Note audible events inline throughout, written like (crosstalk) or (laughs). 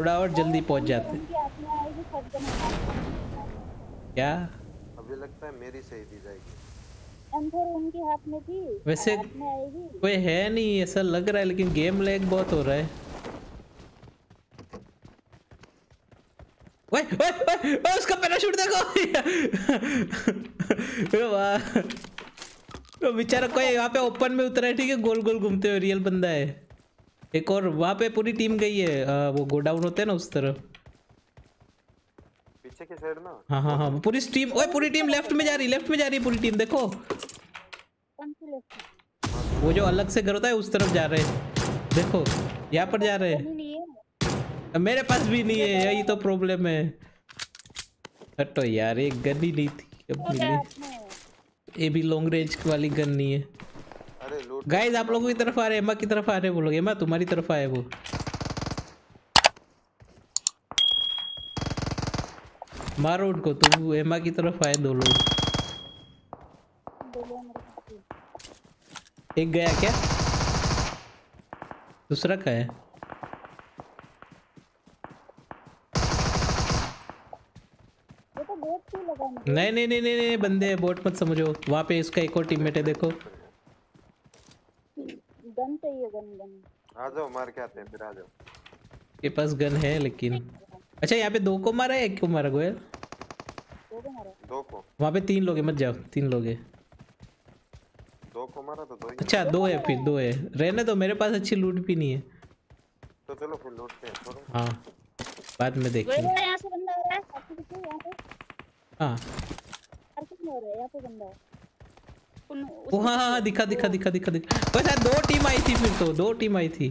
थोड़ा और जल्दी पहुँच जाते। क्या? अभी लगता है मेरी सही दी जाएगी। उनके हाथ में थी वैसे कोई है नहीं ऐसा लग रहा है लेकिन गेम लैग बहुत हो रहा है। ओए ओए ओए ओए, उसका पैराशूट देखो। (laughs) वाह। तो बेचारा कोई यहाँ पे ओपन में उतरा है ठीक है? गोल गोल घूमते हुए रियल बंदा है। एक और वहाँ पे पूरी टीम गई है आ, वो गोडाउन होते हैं ना उस तरफ़। पीछे की साइड ना? हाँ हाँ हाँ पूरी टीम ओए पूरी टीम लेफ़्ट में जा रही लेफ़्ट में जा रही है पूरी टीम देखो। कौन सी लेफ़्ट वो जो अलग से घर होता है उस तरफ़ जा रहे हैं। देखो यहाँ पर जा रहे हैं। है। मेरे पास भी नहीं है यही तो प्रॉब्लम है। हटो यार एक गन ही नहीं थी अब मिली। ये भी लॉन्ग रेंज वाली गन नहीं है। गाइस आप लोगों की तरफ़ आ रहे हैं एमा की तरफ़ आ रहे हैं वो लोग एमा तुम्हारी तरफ़ आए वो। मारो उनको तुम एमा की तरफ़ आए दो लोग। एक गया क्या? दूसरा का है। तो क्यों नहीं नहीं नहीं नहीं नहीं बंदे बोट मत समझो। वहाँ पे इसका एक और टीममेट है देखो। गन चाहिए गन गन। आ जाओ मार के आते हैं फिर आ जाओ। के पास गन है लेकिन अच्छा यहाँ पे दो को मारा है एक को मारा गोयल? दो को मारो। दो को। वहाँ पे तीन लोग हैं मत जाओ तीन लोग हैं। दो को मारा तो दो ही अच्छा दो है फिर दो है। रहने तो मेरे पास अच्छी लूट भी नहीं है। तो चलो फिर लूटते हैं छोड़ो। हाँ बाद में देखेंगे यहाँ से बंदा आ रहा है हाँ। मार्केट हो रहा है? यहाँ पे बंदा है। ओ हाँ हाँ दिखा दिखा दिखा दिखा दिखा। बस यार दो टीम आई थी फिर तो दो टीम आई थी।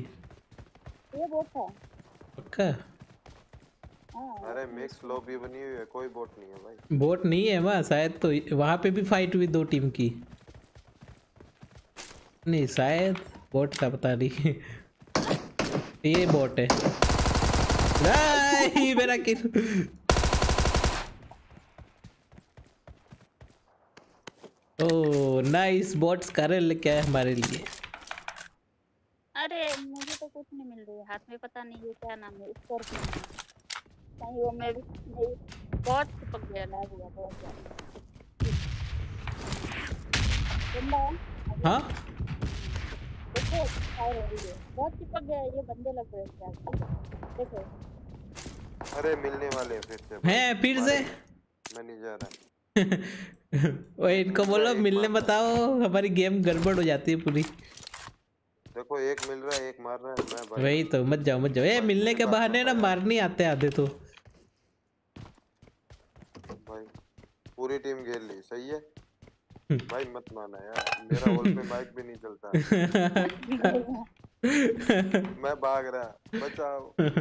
ये बोट था। पक्का? हाँ। अरे मिक्स लॉबी बनी हुई है कोई बोट नहीं है भाई। बोट नहीं है वहाँ शायद तो वहाँ पे भी फाइट हुई दो टीम की। नहीं शायद बोट था पता नहीं। (laughs) ये बोट है। नहीं मेरा किल ओ नाइस बोट्स करे लेके आए हमारे लिए। अरे मुझे तो कुछ नहीं मिल रही हाथ में पता नहीं ये क्या नाम है। स्कॉर्पियो कहीं वो मैं भी नहीं। बहुत चिपक गया लैग हुआ बहुत ज़्यादा। हाँ? देखो फायर हो रही है। बहुत चिपक गया ये बंदे लग रहे हैं देखो। अरे मिलने वाले हैं फिर से हैं फिर से? मैं नहीं जा रहा ओए इनको बोलो मिलने बताओ हमारी गेम गड़बड़ हो जाती है पूरी। देखो एक मिल रहा है एक मार रहा है मैं भाई वही तो मत जाओ मत जाओ। ए मिलने के बहाने ना मारने आते आधे तो। भाई पूरी टीम घेर ली सही है? भाई मत माना यार मेरा हॉल पे माइक भी नहीं चलता। (laughs) मैं भाग रहा बचाओ। (laughs)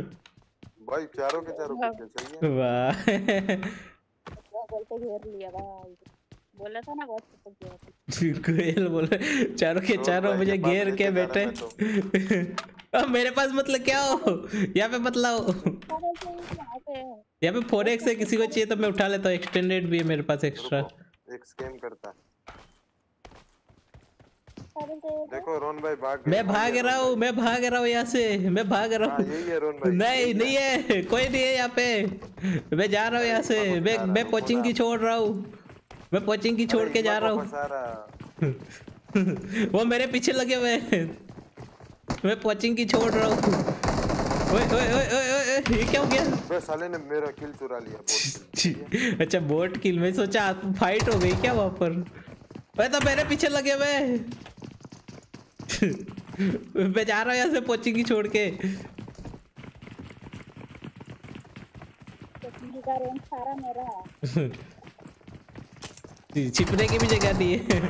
भाई चारों के चारों पीछे सही है? वाह। बोलते घेर लिया भाई बोला था ना चारों के तो चारों मुझे घेर के बैठे। तो। अब मेरे पास मतलब क्या हो? यहाँ पे मतलब तो यहाँ पे है फोर एक्स है किसी को चाहिए तो मैं उठा लेता हूँ एक्सटेंडेड भी है मेरे पास एक्स्ट्रा एक्स एक स्कैम करता तो ये देखो रोन भाई भाग मैं भाग रहा हूँ मैं भाग रहा हूँ यहाँ से मैं भाग रहा हाँ, हूँ। नहीं नहीं है कोई नहीं है यहाँ पे। मैं जा रहा हूँ यहाँ से मैं मैं कोचिंग की छोड़ रहा हूँ। मैं कोचिंग की छोड़ के जा रहा हूँ। (laughs) वो मेरे पीछे लगे हुए मैं कोचिंग की छोड़ रहा हूँ। ओए ओए ओए ओए ये क्या हो गया? साले ने मेरा किल चुरा लिया बोट अच्छा बोट किल में सोचा फाइट हो गई क्या वहाँ पर? तो मेरे पीछे लगे हुए। मैं जा रहा हूँ यहाँ से कोचिंग की छोड़ के। का है। छिपने की भी जगह नहीं है।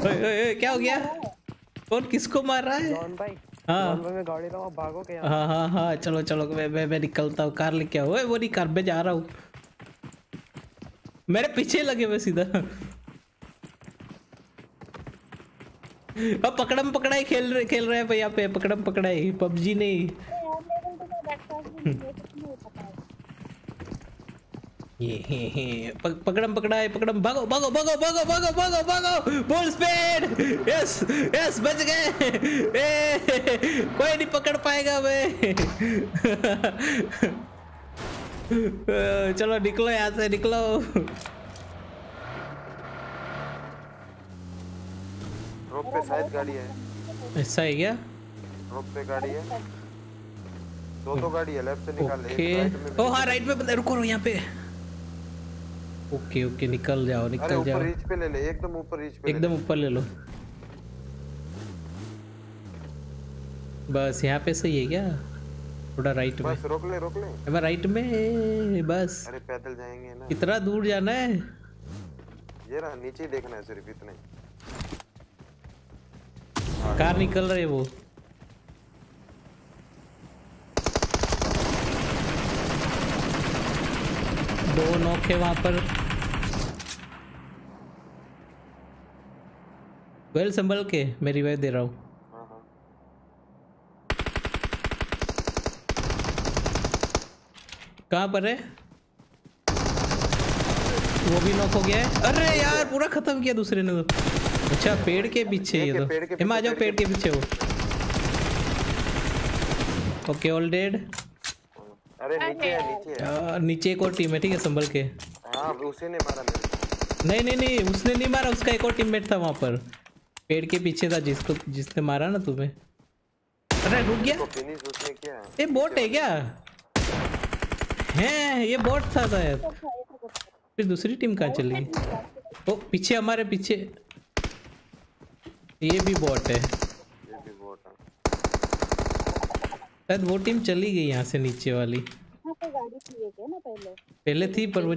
ओए, ओए, क्या हो गया? कौन किसको मार रहा है? जॉन भाई हाँ। जॉन भाई मैं गाड़ी लाऊं भागो क्या? हाँ हाँ हाँ चलो चलो मैं मैं, मैं निकलता हूँ कार लेके आओ। ओए, वो नहीं कार में जा रहा हूँ। मेरे पीछे लगे हुए सीधा। (laughs) अब पकड़म पकड़ाई खेल रहे खेल रहे हैं यहाँ पे, पकड़म पकड़ाई, पबजी नहीं। पकड़म पकड़ा है पकड़म, भागो भागो भागो भागो भागो भागो भागो फुल स्पीड यस यस बच गए। ए, कोई नहीं पकड़ पाएगा मैं (laughs) चलो निकलो यहाँ से, निकलो। रोड पे शायद गाड़ी है। ऐसा है क्या? रोड पे गाड़ी है। दो दो गाड़ी है लेफ़्ट से निकाल ले राइट में ओ हाँ राइट में बंदा रुको यहाँ पे। ओके ओके निकल जाओ निकल ऊपर जाओ। रीच पे ले ले एकदम ऊपर रीच पे एकदम ऊपर ले लो। बस यहाँ पे सही है क्या? थोड़ा राइट में। बस रोक ले रोक ले। अब राइट में बस। अरे पैदल जाएँगे ना। कितना दूर जाना है? ये रहा नीचे देखना है सिर्फ़ इतना ही। कार निकल रही वो। दो नॉक है वहाँ पर। वेल संभल के, मैं रिवाइव दे रहा हाँ। कहाँ पर है? वो भी नॉक हो गया है। अरे यार, पूरा खत्म किया दूसरे ने तो। अच्छा पेड़ के पीछे ये तो। एम आ जाओ पेड़ के पीछे वो। ओके ऑल डेड अरे नीचे है नीचे है। नीचे एक और टीम है ठीक है संभल के। हाँ उसी ने मारा मेरे नहीं नहीं नहीं उसने नहीं मारा उसका एक और टीममेट था वहाँ पर। पेड़ के पीछे था जिसको जिसने मारा ना तुम्हें। अरे रुक गया। तो फिनिश उसने किया ये बोट है क्या? है ये बोट था शायद। फिर दूसरी टीम कहाँ चली गई ओ पीछे हमारे पीछे। ये भी बॉट है। ये भी बहुत है। शायद वो टीम चली गई यहाँ से नीचे वाली। गाड़ी थी ना पहले? पहले थी पर वो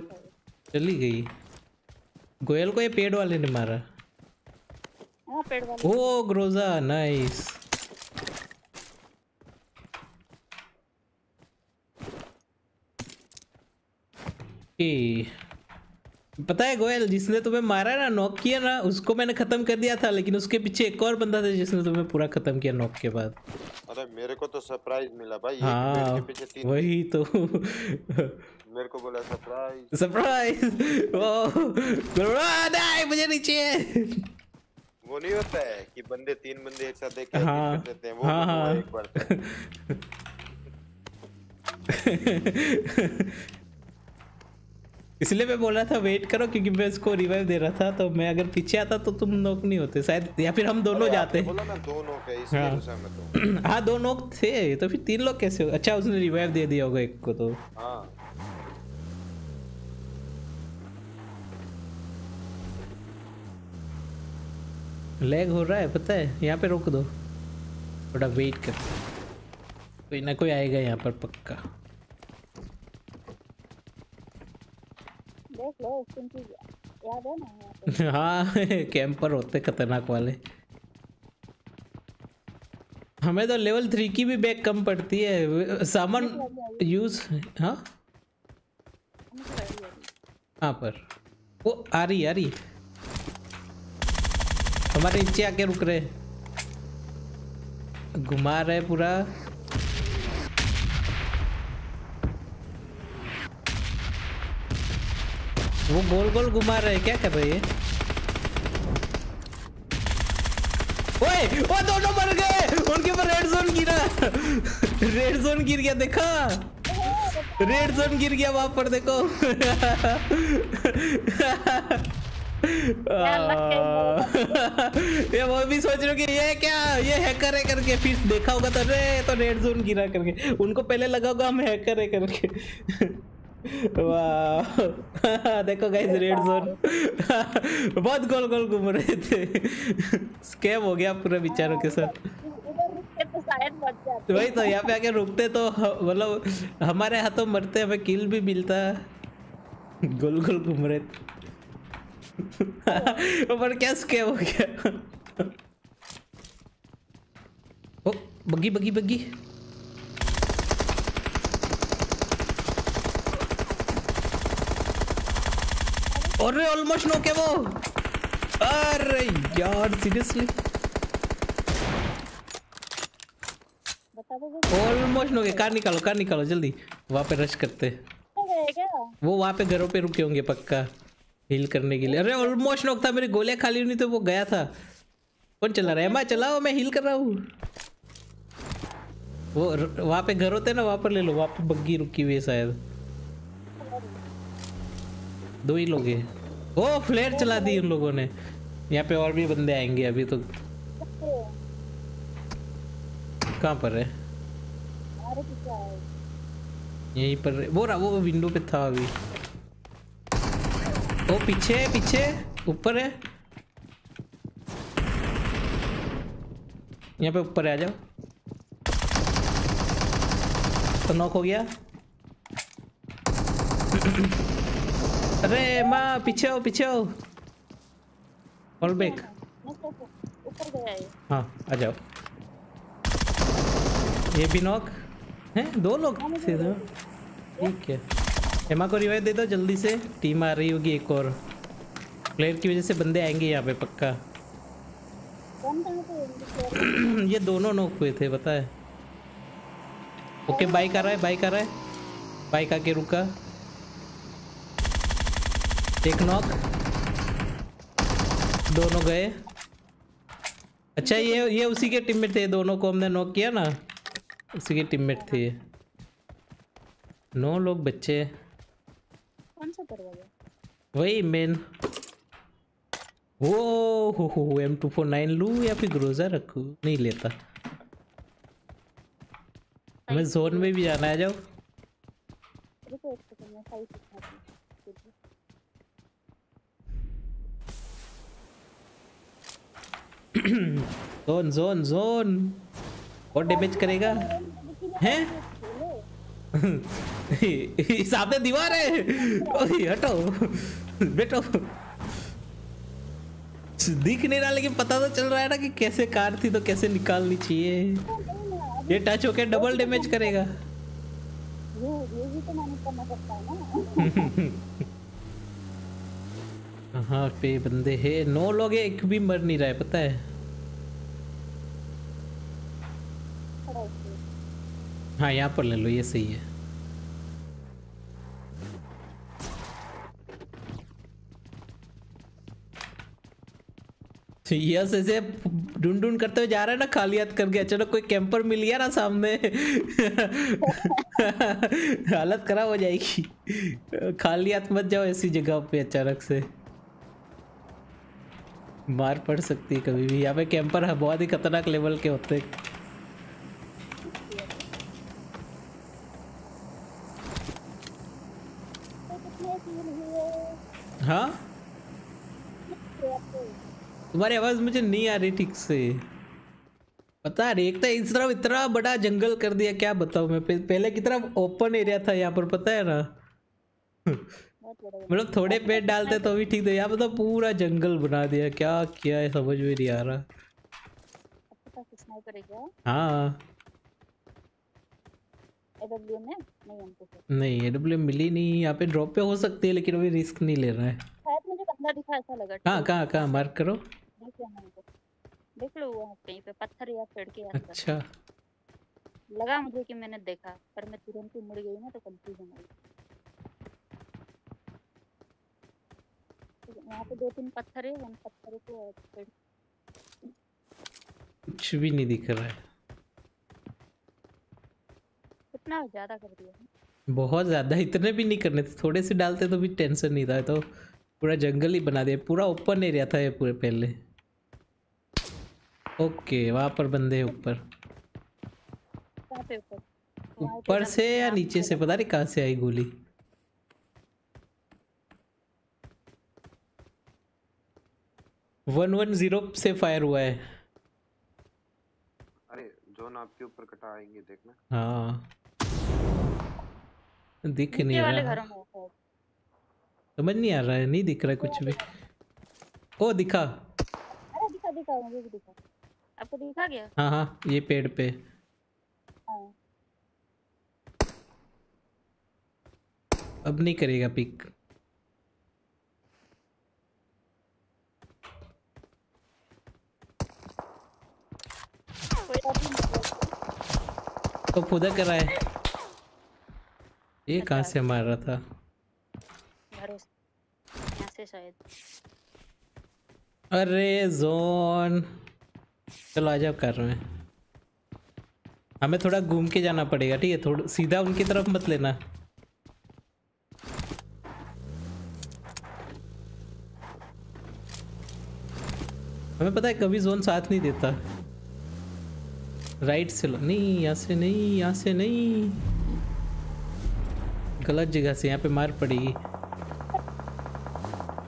चली गई। गोयल को ये पेड़ वाले ने मारा। हाँ पेड़ वाले। ओ ग्रोजा नाइस ए, पता है गोयल जिसने तुम्हें मारा ना नॉक किया ना उसको मैंने खत्म कर दिया था लेकिन उसके पीछे एक और बंदा था जिसने तुम्हें पूरा खत्म किया नॉक के बाद। अरे मेरे को तो सरप्राइज़ मिला भाई एक हाँ के पीछे तीन वही तो। मेरे को बोला सरप्राइज़ सरप्राइज़ ओ नहीं मुझे नीचे! वो नहीं होता है कि बंदे तीन बंदे एक साथ देख के हाँ, कर देते हैं वो हाँ, हाँ। एक बार। (laughs) इसलिए मैं बोल रहा था वेट करो क्योंकि मैं इसको रिवाइव दे रहा था तो मैं अगर पीछे आता तो तुम नॉक नहीं होते शायद या फिर हम दोनों जाते। आपने बोला ना दो नोक है इसलिए हाँ। तो (clears throat) हाँ दो नॉक थे तो फिर तीन लोग कैसे हो? अच्छा उसने रिवाइव दे दिया होगा एक को तो। हाँ। लैग हो रहा है पता है? यहाँ पे रोक दो। थोड़ा वेट कर। कोई ना कोई आएगा यहाँ पर पक्का देख लो उनकी याद है (laughs) हाँ कैंपर होते खतरनाक वाले। हमें तो लेवल थ्री की भी बैग कम पड़ती है। सामान यूज़ हाँ। कहाँ पर। वो आ रही आ रही हमारे नीचे आके रुक रहे। घुमा रहे पूरा। वो गोल गोल घुमा रहे क्या कर रहे ओए वो दोनों मर गए! उनके ऊपर रेड जोन गिरा। रेड जोन गिर गया देखा? रेड जोन गिर गया वहाँ पर देखो। ये? वो भी सोच रहे हो कि ये क्या? ये हैकर है करके फिर देखा होगा तो अरे तो रेड जोन गिरा करके। उनको पहले लगा होगा हम हैकर है करके। (laughs) देखो गाइस रेड जोन बहुत गोल गोल घूम रहे थे. स्कैम हो गया पूरे विचारों के साथ. तो वही तो यहाँ पे आके रुकते तो मतलब हमारे हाथों मरते, हमें किल भी मिलता. गोल गोल घूम रहे थे। (laughs) पर क्या स्कैम हो गया? (laughs) ओ, बग्गी बग्गी बग्गी. अरे ऑलमोस्ट नो क्या वो। अरे यार सीरियसली ऑलमोस्ट नो कार निकालो कार निकालो जल्दी। वहाँ पे रश करते। वो वहाँ पे घरों पे रुके होंगे पक्का हील करने के लिए। अरे ऑलमोस्ट नॉक था मेरी गोलियाँ खाली नहीं तो वो गया था। कौन चला रहा है? मैं चलाओ मैं हील कर रहा हूँ। वो वहाँ पे घर होते ना वहाँ पर ले लो वहाँ पे बग्गी रुकी हुई है शायद। दो ही लोग हैं। ओ फ्लेयर चला दी उन लोगों ने। यहाँ पे और भी बंदे आएँगे अभी तो। कहाँ पर है? यहीं पर वो रहा, वो विंडो पे था अभी। वो पीछे पीछे। ऊपर है। यहाँ पे ऊपर आ जाओ। तो नॉक हो गया। (clears throat) अरे माँ पीछे आओ पीछे आओ। ऑल बैक ऊपर गया है हाँ आ जाओ। ये भी नॉक है? दो लोग तो ठीक है। एमा को रिवाइव दे दो जल्दी से। टीम आ रही होगी एक और। प्लेयर की वजह से बंदे आएँगे यहाँ पे पक्का। (clears throat) ये दोनों नॉक हुए थे पता है। ओके बाइक आ रहा है बाइक आ रहा है। बाइक आके रुका। एक नॉक दोनों गए। अच्छा ये ये उसी के टीममेट थे दोनों को हमने नॉक किया ना। उसी के टीममेट थे। ये नौ लोग बच्चे। कौन सा दरवाज़ा? वही मेन वो हो हो एम टू फोर नाइन लूँ या फिर ग्रोजा रखूँ? नहीं लेता। हमें जोन में भी जाना है जाओ रुको एक सेकंड मैं सही सिखाती हूँ (clears throat) जोन जोन जोन। और डैमेज करेगा? हैं? (laughs) सामने दीवार है। ओए, हटो। बैठो। दिख नहीं रहा लेकिन पता तो चल रहा है ना कि कैसे कार थी तो कैसे निकालनी चाहिए। ये टच होके डबल डैमेज करेगा। (laughs) हाँ पे बंदे हैं। नौ लोग एक भी मर नहीं रहा है, पता है खड़ा होके हाँ यहाँ पर ले लो, ये सही है। (laughs) यस ऐसे ढूंढ ढूंढ करते हुए जा रहा है ना, खाली हाथ करके अचानक कोई कैंपर मिल गया ना सामने। (laughs) हालत खराब हो जाएगी। खाली हाथ मत जाओ ऐसी जगह पे अचानक से। मार पड़ सकती है कभी भी। यहाँ पे कैंपर बहुत ही खतरनाक लेवल के होते हैं तो कितने फील हुए हाँ? तो तुम्हारी आवाज़ मुझे नहीं आ रही ठीक से। पता नहीं एक तो इस तरफ़ इतना बड़ा जंगल कर दिया क्या बताऊँ मैं? पहले की तरफ़ ओपन एरिया था यहाँ पर पता है ना? (laughs) मतलब थोड़े पेड़ डालते तो भी ठीक था यहाँ पर तो पूरा जंगल बना दिया क्या किया है समझ में नहीं आ रहा। है क्या हाँ। एडब्ल्यू में नहीं हमको तो नहीं एडब्ल्यू मिली नहीं यहाँ पे ड्रॉप पे हो सकती है लेकिन अभी रिस्क नहीं ले रहा है। शायद मुझे बंदा दिखा ऐसा लगा कहाँ कहाँ कहाँ मार्क करो। देख लो हमको देख लो वहाँ कहीं पे पत्थर या पेड़ के अंदर। अच्छा। लगा मुझे कि मैंने देखा पर मैं तुरंत ही मुड़ गई ना तो कंफ्यूजन हो गई तो पे दो तीन पत्थर है उन पत्थरों को पेड़। कुछ भी नहीं दिख रहा है। कितना ज़्यादा कर दिया। बहुत ज़्यादा इतने भी नहीं करने थे। थोड़े से डालते तो भी टेंशन नहीं था तो पूरा जंगल ही बना दिया। पूरा ओपन एरिया था ये पूरे पहले। ओके वहाँ पर बंदे हैं ऊपर। ऊपर? से या नीचे से? पता नहीं कहाँ से आई गोली। वन वन ज़ीरो से फायर हुआ है। अरे जोन आपके ऊपर कटा आएँगे देखना। हाँ। दिख नहीं रहा। है। समझ नहीं आ रहा है नहीं दिख रहा है कुछ भी। ओ दिखा। अरे दिखा दिखा मुझे भी दिखा। आपको दिखा गया हाँ हाँ ये पेड़ पे। हाँ। अब नहीं करेगा पिक। तो खुदा कर रहा है। ये कहाँ से मार रहा था? अरे जोन। चलो आ जाओ कर रहे हैं। हमें थोड़ा घूम के जाना पड़ेगा ठीक है? थोड़ा सीधा उनकी तरफ़ मत लेना। हमें पता है कभी जोन साथ नहीं देता। राइट से लो। नहीं यहाँ से नहीं यहाँ से नहीं। गलत जगह से यहाँ पे मार पड़ेगी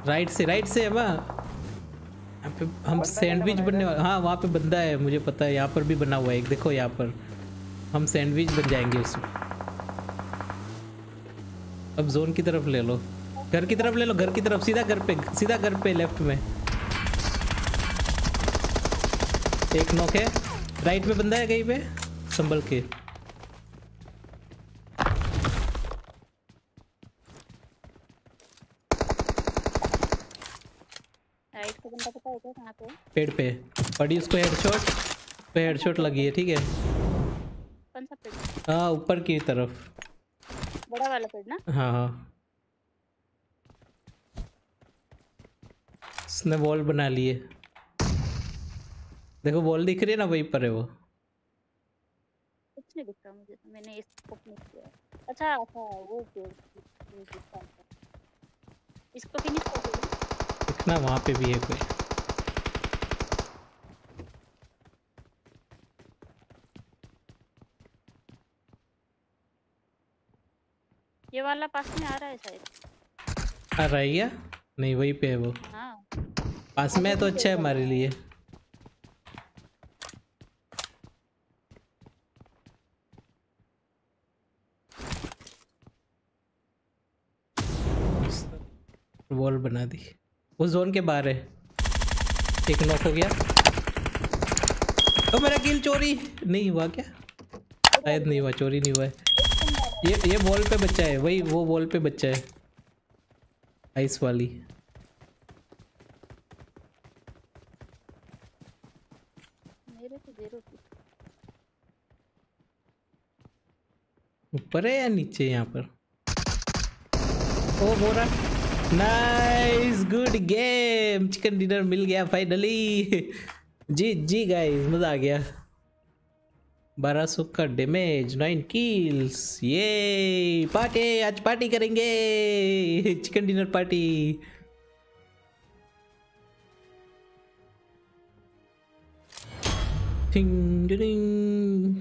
राइट से राइट से यहाँ पे हम सैंडविच बनने वाले हाँ वहाँ पे बंदा है मुझे पता है यहाँ पर भी बना हुआ है। एक देखो यहाँ पर। हम सैंडविच बन जाएँगे उसमें। अब जोन की तरफ़ ले लो। घर की तरफ़ ले लो घर की तरफ़। सीधा घर पे सीधा घर पे लेफ़्ट में। एक नॉक है। राइट में बंदा है कहीं पे? संभल के राइट का बंदा पता है क्या कहाँ पे है? पेड़ पे। पड़ी उसको हेडशॉट पे हेडशॉट लगी है ठीक है? कौन सा पेड़? हाँ ऊपर की तरफ़। बड़ा वाला पेड़ ना? हाँ हाँ। उसने वॉल बना लिए देखो वॉल दिख रही है ना वहीं पर है वो? कुछ नहीं दिख रहा मुझे तो मैंने इसको नहीं किया। अच्छा अच्छा वो पेड़ इसको फिनिश कर दिखना वहाँ पे भी है कोई। ये वाला पास में आ रहा है शायद। आ रहा है क्या? नहीं वहीं पे है वो। हाँ। पास में है तो अच्छा है हमारे लिए। वॉल बना दी। वो जोन के बाहर है। एक नॉक हो गया। ओ मेरा किल चोरी। नहीं हुआ क्या? शायद नहीं हुआ चोरी नहीं हुआ है। ये ये वॉल पे बच्चा है वही वो वॉल पे बच्चा है। आइस वाली। तो ऊपर है या नीचे यहाँ पर? ओ बोरा nice good game chicken dinner मिल गया फाइनली (laughs) जी जी गाइस मज़ा आ गया। बारह सौ का डेमेज नाइन किल्स ये पार्टी आज पार्टी करेंगे। चिकन डिनर पार्टी थिंग डिंग